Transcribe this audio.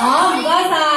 好没关系